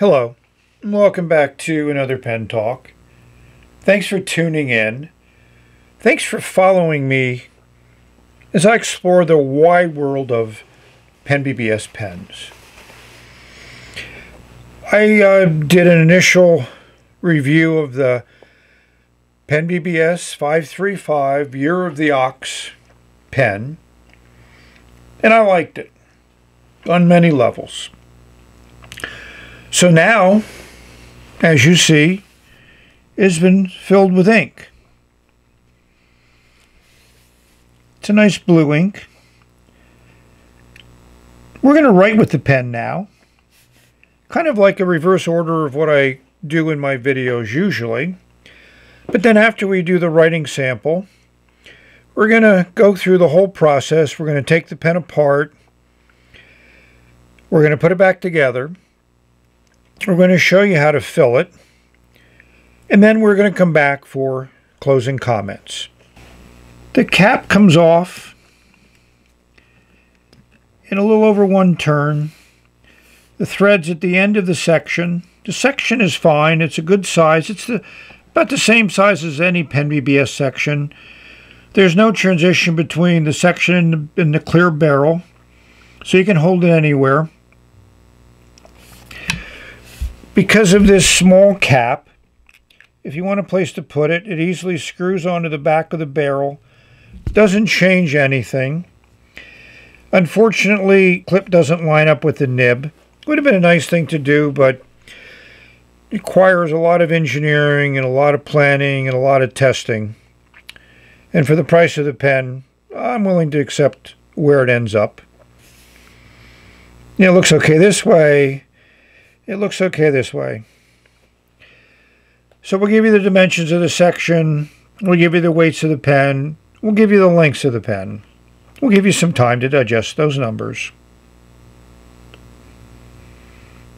Hello, and welcome back to another Pen Talk. Thanks for tuning in. Thanks for following me as I explore the wide world of Pen BBS pens. I uh, did an initial review of the Pen BBS 535 Year of the Ox pen, and I liked it on many levels. So now, as you see, it's been filled with ink. It's a nice blue ink. We're going to write with the pen now. Kind of like a reverse order of what I do in my videos usually. But then after we do the writing sample, we're going to go through the whole process. We're going to take the pen apart. We're going to put it back together. We're going to show you how to fill it. And then we're going to come back for closing comments. The cap comes off in a little over one turn. The thread's at the end of the section. The section is fine. It's a good size. It's the, about the same size as any Pen BBS section. There's no transition between the section and the, and the clear barrel, so you can hold it anywhere because of this small cap, if you want a place to put it, it easily screws onto the back of the barrel. Doesn't change anything. Unfortunately, clip doesn't line up with the nib. Would have been a nice thing to do, but requires a lot of engineering and a lot of planning and a lot of testing. And for the price of the pen, I'm willing to accept where it ends up. It looks okay this way. It looks okay this way. So we'll give you the dimensions of the section. We'll give you the weights of the pen. We'll give you the lengths of the pen. We'll give you some time to digest those numbers.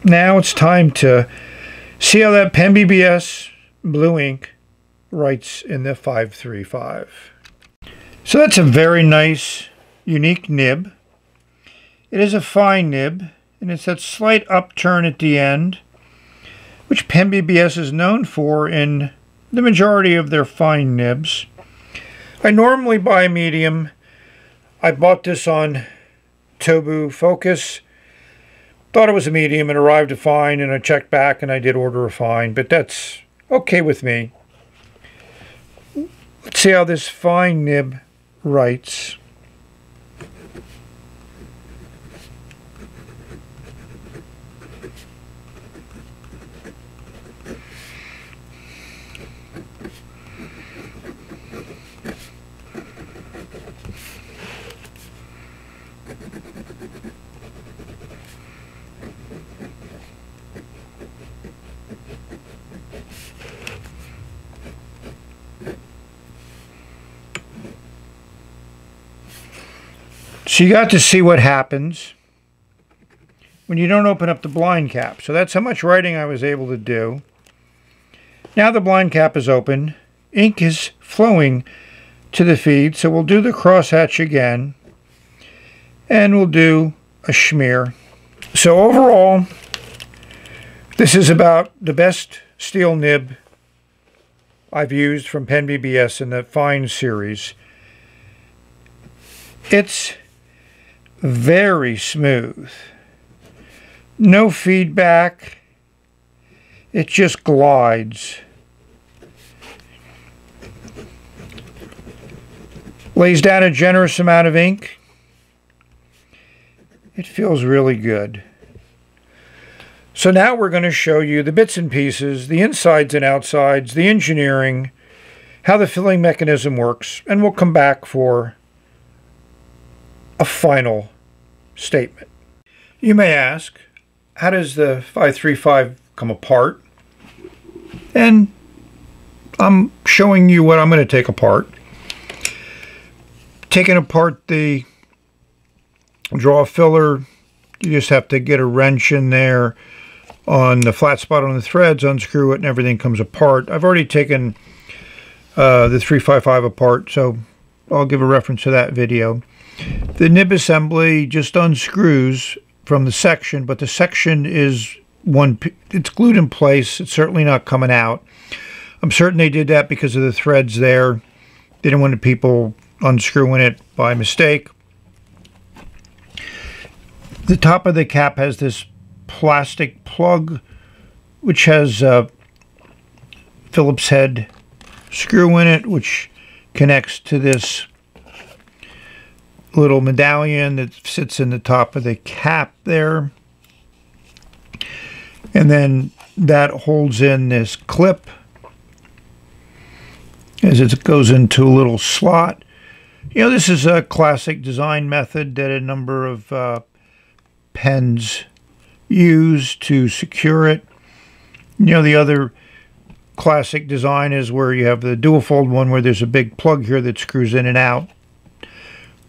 Now it's time to see how that Pen BBS blue ink writes in the 535. So that's a very nice, unique nib. It is a fine nib and it's that slight upturn at the end, which Pen BBS is known for in the majority of their fine nibs. I normally buy medium. I bought this on Taobao Focus. Thought it was a medium and arrived a fine, and I checked back and I did order a fine, but that's okay with me. Let's see how this fine nib writes. So you got to see what happens when you don't open up the blind cap. So that's how much writing I was able to do. Now the blind cap is open. Ink is flowing to the feed. So we'll do the crosshatch again. And we'll do a smear. So overall, this is about the best steel nib I've used from Pen BBS in the Fine series. It's very smooth. No feedback. It just glides. Lays down a generous amount of ink. It feels really good. So now we're going to show you the bits and pieces, the insides and outsides, the engineering, how the filling mechanism works, and we'll come back for a final statement. You may ask, how does the 535 come apart? And I'm showing you what I'm going to take apart. Taking apart the draw a filler, you just have to get a wrench in there on the flat spot on the threads, unscrew it, and everything comes apart. I've already taken uh, the 355 apart, so I'll give a reference to that video. The nib assembly just unscrews from the section, but the section is one, it's glued in place. It's certainly not coming out. I'm certain they did that because of the threads there. They didn't want people unscrewing it by mistake. The top of the cap has this plastic plug, which has a Phillips head screw in it, which connects to this little medallion that sits in the top of the cap there. And then that holds in this clip as it goes into a little slot. You know, this is a classic design method that a number of uh, pens used to secure it. You know, the other classic design is where you have the dual fold one where there's a big plug here that screws in and out.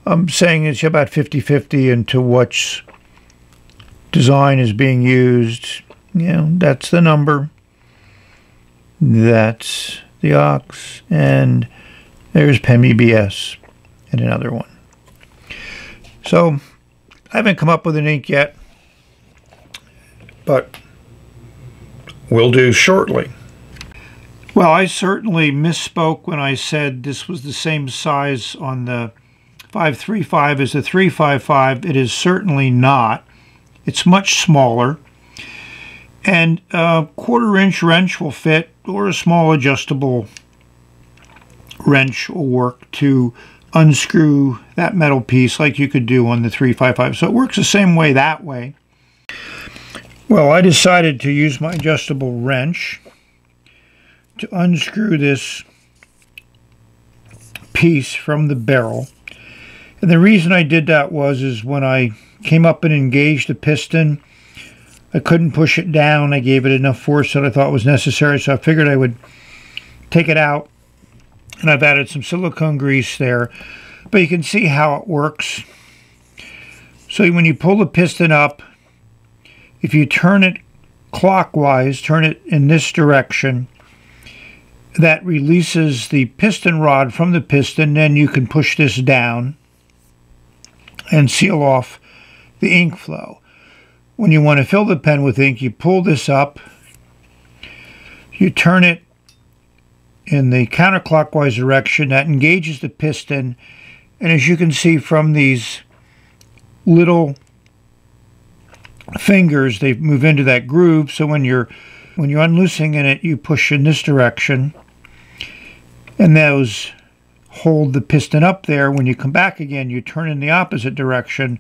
I'm saying it's about 50-50 into which design is being used. You know, that's the number. That's the ox. And there's Pen BBS and another one. So I haven't come up with an ink yet, but we'll do shortly. Well, I certainly misspoke when I said this was the same size on the 535 as the 355. It is certainly not. It's much smaller. And a quarter inch wrench will fit, or a small adjustable wrench will work to unscrew that metal piece like you could do on the 355. So it works the same way that way. Well, I decided to use my adjustable wrench to unscrew this piece from the barrel. And the reason I did that was is when I came up and engaged the piston, I couldn't push it down. I gave it enough force that I thought was necessary, so I figured I would take it out. And I've added some silicone grease there. But you can see how it works. So when you pull the piston up, if you turn it clockwise, turn it in this direction, that releases the piston rod from the piston. Then you can push this down and seal off the ink flow. When you want to fill the pen with ink, you pull this up, you turn it in the counterclockwise direction, that engages the piston, and as you can see from these little fingers, they move into that groove, so when you're when you're unloosing in it, you push in this direction, and those hold the piston up there. When you come back again, you turn in the opposite direction,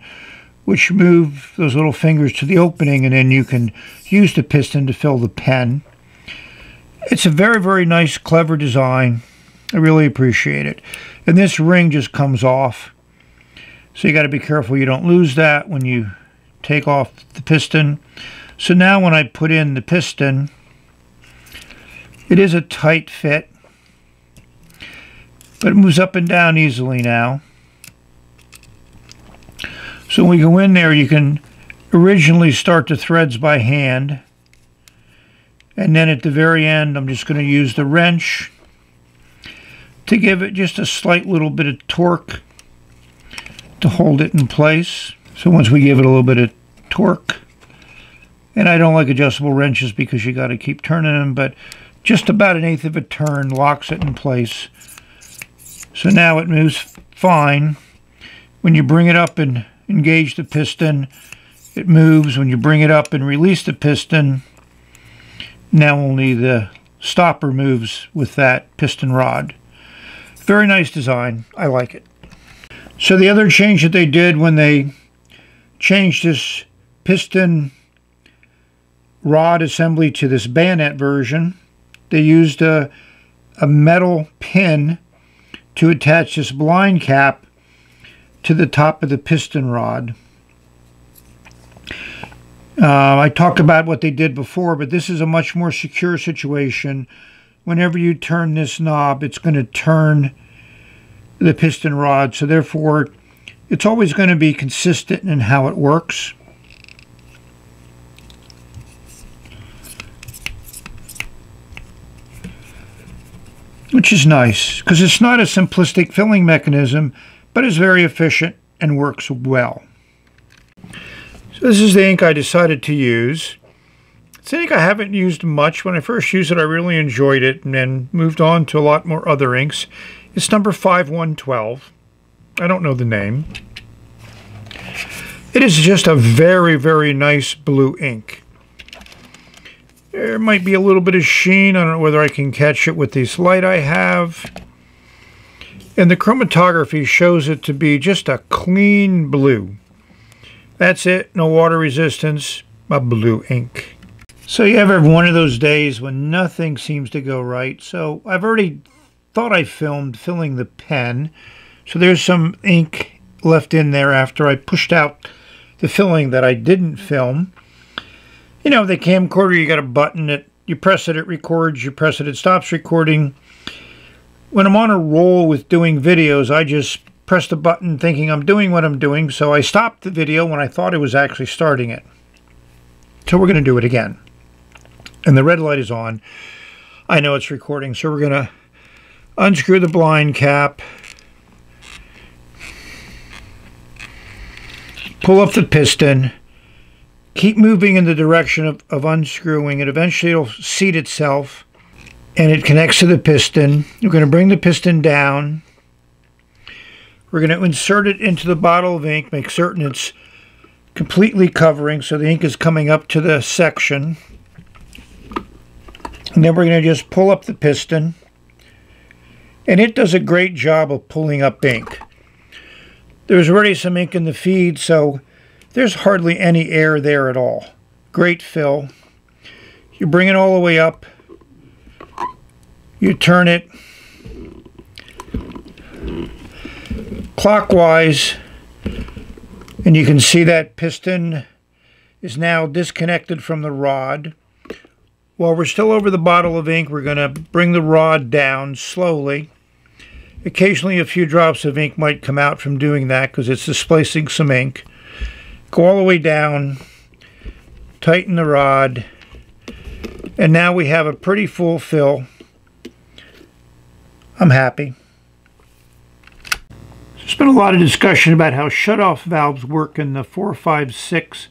which move those little fingers to the opening, and then you can use the piston to fill the pen. It's a very, very nice, clever design. I really appreciate it. And this ring just comes off. So you got to be careful you don't lose that when you take off the piston. So now when I put in the piston, it is a tight fit. But it moves up and down easily now. So when we go in there, you can originally start the threads by hand. And then at the very end, I'm just going to use the wrench to give it just a slight little bit of torque to hold it in place. So once we give it a little bit of torque, and I don't like adjustable wrenches because you got to keep turning them, but just about an eighth of a turn locks it in place so now it moves fine. When you bring it up and engage the piston, it moves. When you bring it up and release the piston, now only the stopper moves with that piston rod. Very nice design. I like it. So the other change that they did when they changed this piston rod assembly to this bayonet version, they used a, a metal pin to attach this blind cap to the top of the piston rod. Uh, I talked about what they did before, but this is a much more secure situation. Whenever you turn this knob, it's going to turn the piston rod, so therefore it's always going to be consistent in how it works. which is nice because it's not a simplistic filling mechanism, but is very efficient and works well. This is the ink I decided to use. It's an ink I haven't used much. When I first used it, I really enjoyed it and then moved on to a lot more other inks. It's number 5112. I don't know the name. It is just a very, very nice blue ink. There might be a little bit of sheen. I don't know whether I can catch it with this light I have. And the chromatography shows it to be just a clean blue. That's it. No water resistance. A blue ink. So you have one of those days when nothing seems to go right. So I've already thought I filmed filling the pen. So there's some ink left in there after I pushed out the filling that I didn't film. You know, the camcorder, you got a button that you press it, it records. You press it, it stops recording. When I'm on a roll with doing videos, I just press the button thinking I'm doing what I'm doing. So I stopped the video when I thought it was actually starting it. So we're going to do it again. And the red light is on. I know it's recording, so we're going to unscrew the blind cap. Pull up the piston. Keep moving in the direction of, of unscrewing it. Eventually it'll seat itself and it connects to the piston. We're going to bring the piston down. We're going to insert it into the bottle of ink, make certain it's completely covering so the ink is coming up to the section. And then we're going to just pull up the piston. And it does a great job of pulling up ink. There's already some ink in the feed, so there's hardly any air there at all. Great fill. You bring it all the way up. You turn it clockwise and you can see that piston is now disconnected from the rod. While we're still over the bottle of ink, we're going to bring the rod down slowly. Occasionally a few drops of ink might come out from doing that because it's displacing some ink. Go all the way down, tighten the rod, and now we have a pretty full fill. I'm happy. There's been a lot of discussion about how shutoff valves work in the 456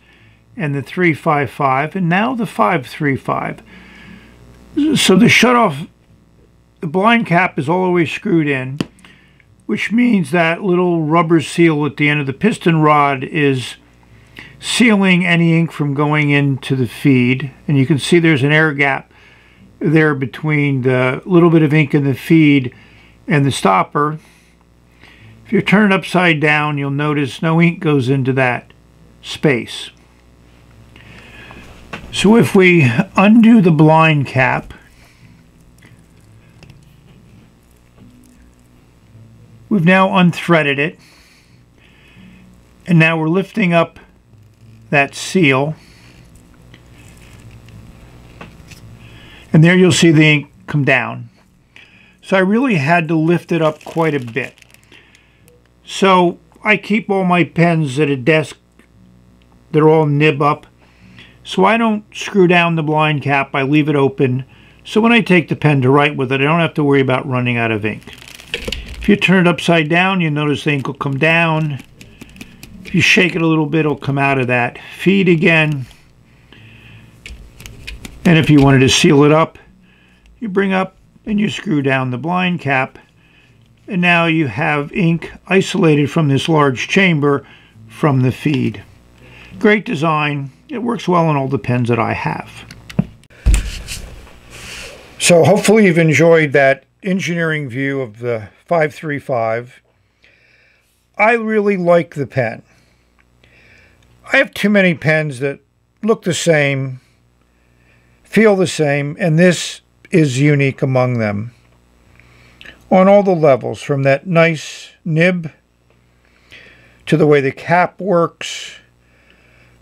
and the 355 and now the 535. So the shutoff, the blind cap is always screwed in, which means that little rubber seal at the end of the piston rod is sealing any ink from going into the feed. And you can see there's an air gap there between the little bit of ink in the feed and the stopper you turn it upside down, you'll notice no ink goes into that space. So if we undo the blind cap, we've now unthreaded it. And now we're lifting up that seal. And there you'll see the ink come down. So I really had to lift it up quite a bit. So I keep all my pens at a desk. They're all nib up. So I don't screw down the blind cap. I leave it open. So when I take the pen to write with it, I don't have to worry about running out of ink. If you turn it upside down, you notice the ink will come down. If you shake it a little bit, it'll come out of that feed again. And if you wanted to seal it up, you bring up and you screw down the blind cap and now you have ink isolated from this large chamber from the feed. Great design. It works well on all the pens that I have. So hopefully you've enjoyed that engineering view of the 535. I really like the pen. I have too many pens that look the same, feel the same, and this is unique among them on all the levels, from that nice nib to the way the cap works,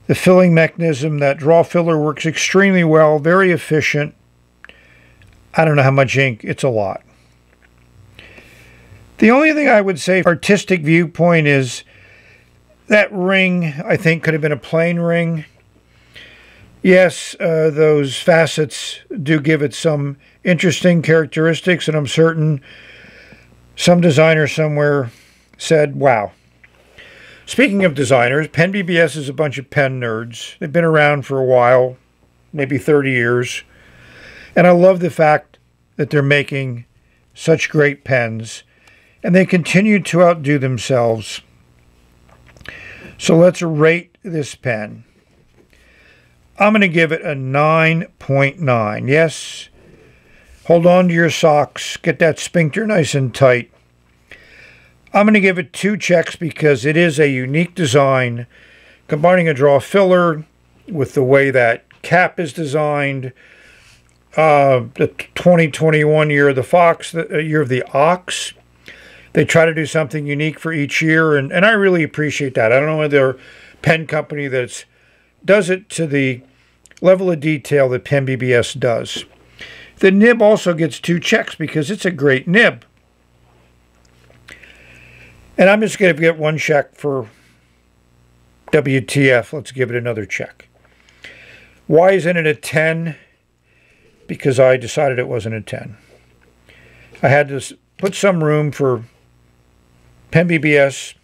the filling mechanism, that draw filler works extremely well, very efficient. I don't know how much ink, it's a lot. The only thing I would say, artistic viewpoint, is that ring, I think, could have been a plain ring. Yes, uh, those facets do give it some interesting characteristics, and I'm certain some designer somewhere said, wow. Speaking of designers, Pen BBS is a bunch of pen nerds. They've been around for a while. maybe 30 years. And I love the fact that they're making such great pens and they continue to outdo themselves. So let's rate this pen. I'm going to give it a 9.9. Yes, hold on to your socks. Get that sphincter nice and tight. I'm going to give it two checks because it is a unique design, combining a draw filler with the way that cap is designed. Uh, the 2021 year of the Fox, the uh, year of the Ox. They try to do something unique for each year, and, and I really appreciate that. I don't know whether pen company that does it to the level of detail that Pen BBS does. The nib also gets two checks because it's a great nib. And I'm just going to get one check for WTF. Let's give it another check. Why isn't it a 10? Because I decided it wasn't a 10. I had to put some room for Pen BBS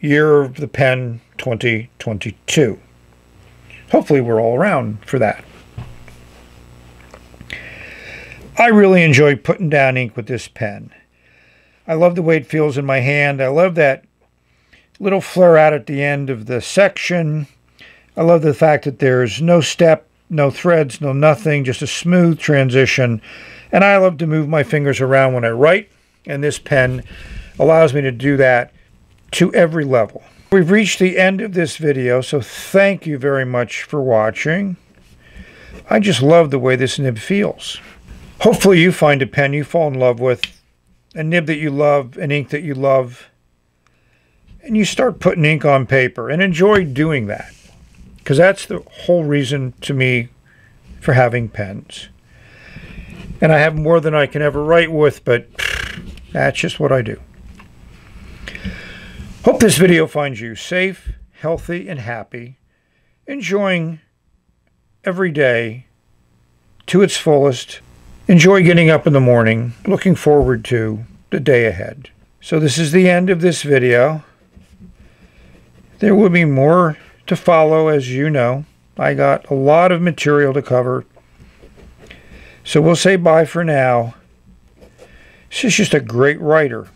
year of the pen 2022. Hopefully we're all around for that. I really enjoy putting down ink with this pen. I love the way it feels in my hand. I love that little flare out at the end of the section. I love the fact that there's no step, no threads, no nothing, just a smooth transition. And I love to move my fingers around when I write, and this pen allows me to do that to every level. We've reached the end of this video, so thank you very much for watching. I just love the way this nib feels. Hopefully you find a pen you fall in love with a nib that you love, an ink that you love, and you start putting ink on paper and enjoy doing that. Because that's the whole reason to me for having pens. And I have more than I can ever write with, but that's just what I do. Hope this video finds you safe, healthy, and happy, enjoying every day to its fullest enjoy getting up in the morning, looking forward to the day ahead. So this is the end of this video. There will be more to follow, as you know. I got a lot of material to cover. So we'll say bye for now. She's just a great writer.